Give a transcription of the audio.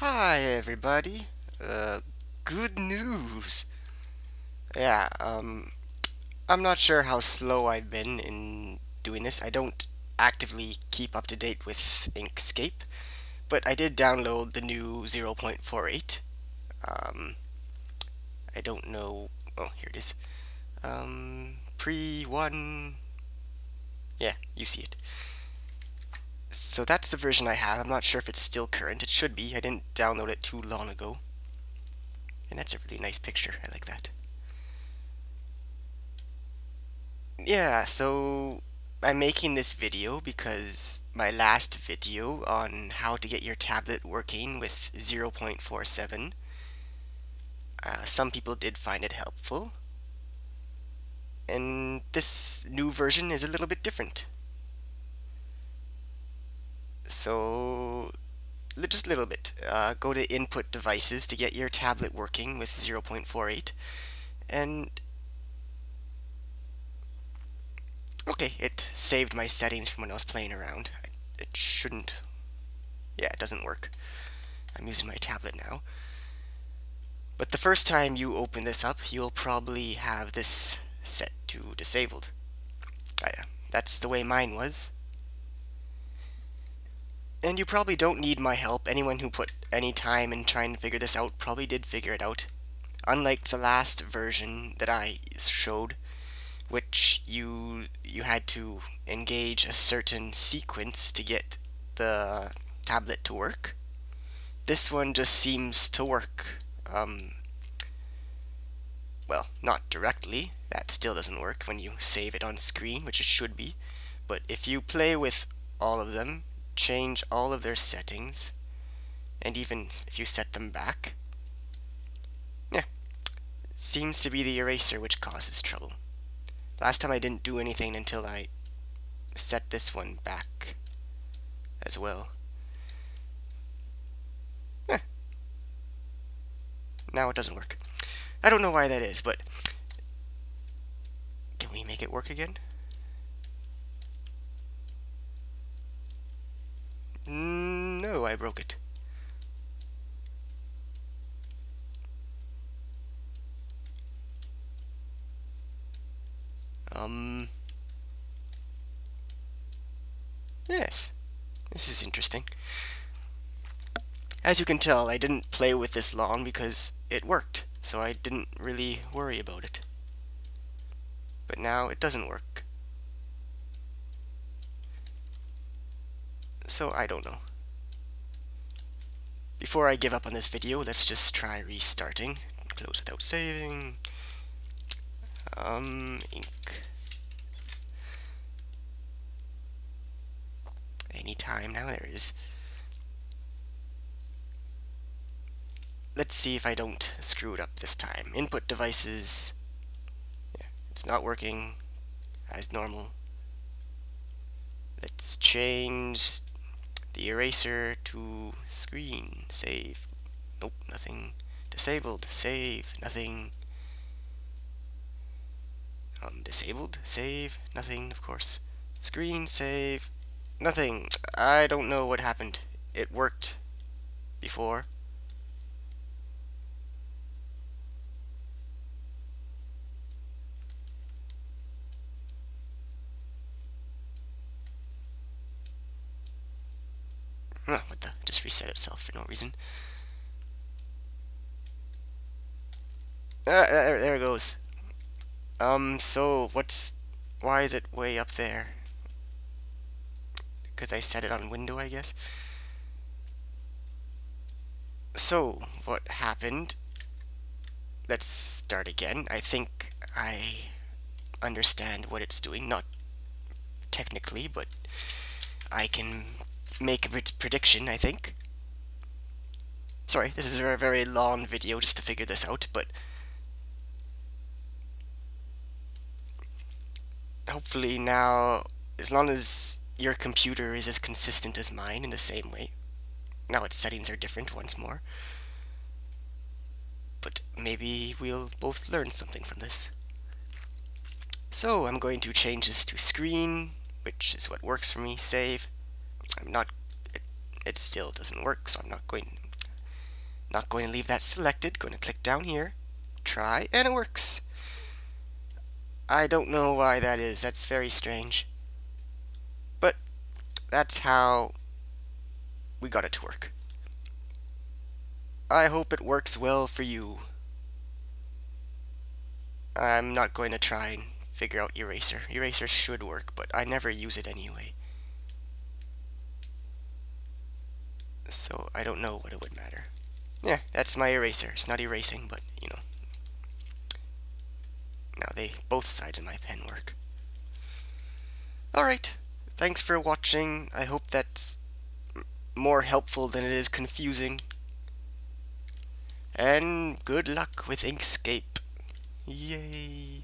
Hi everybody. Uh, good news. Yeah, um, I'm not sure how slow I've been in doing this. I don't actively keep up to date with Inkscape, but I did download the new 0.48. Um, I don't know. Oh, here it is. Um, pre one. Yeah, you see it. So that's the version I have. I'm not sure if it's still current. It should be. I didn't download it too long ago. And that's a really nice picture. I like that. Yeah, so I'm making this video because my last video on how to get your tablet working with 0.47, uh, some people did find it helpful. And this new version is a little bit different. So just a little bit. Uh, go to input devices to get your tablet working with 0.48 and okay it saved my settings from when I was playing around. It shouldn't yeah it doesn't work. I'm using my tablet now. But the first time you open this up you'll probably have this set to disabled. Uh, that's the way mine was and you probably don't need my help. Anyone who put any time in trying to figure this out probably did figure it out. Unlike the last version that I showed, which you you had to engage a certain sequence to get the tablet to work. This one just seems to work. Um, well, not directly. That still doesn't work when you save it on screen, which it should be. But if you play with all of them, change all of their settings, and even if you set them back, yeah, seems to be the eraser which causes trouble. Last time I didn't do anything until I set this one back as well. Eh. Now it doesn't work. I don't know why that is, but can we make it work again? No, I broke it. Um... Yes. This is interesting. As you can tell, I didn't play with this long because it worked, so I didn't really worry about it. But now it doesn't work. so I don't know. Before I give up on this video, let's just try restarting. Close without saving. Um, ink. Anytime now, there it is. Let's see if I don't screw it up this time. Input devices. Yeah, it's not working as normal. Let's change the eraser to screen, save, nope, nothing, disabled, save, nothing, um, disabled, save, nothing, of course, screen, save, nothing, I don't know what happened, it worked before, Oh, what the? Just reset itself for no reason. Uh, there, there it goes. Um, so, what's... Why is it way up there? Because I set it on window, I guess? So, what happened... Let's start again. I think I understand what it's doing. Not technically, but I can make a prediction, I think. Sorry, this is a very long video just to figure this out, but hopefully now, as long as your computer is as consistent as mine in the same way, now its settings are different once more, but maybe we'll both learn something from this. So I'm going to change this to screen, which is what works for me, save, I'm not, it, it still doesn't work, so I'm not going, Not going to leave that selected. Going to click down here. Try, and it works. I don't know why that is. That's very strange. But that's how we got it to work. I hope it works well for you. I'm not going to try and figure out Eraser. Eraser should work, but I never use it anyway. So I don't know what it would matter. Yeah, that's my eraser. It's not erasing, but, you know. Now they, both sides of my pen work. Alright, thanks for watching. I hope that's more helpful than it is confusing. And good luck with Inkscape. Yay.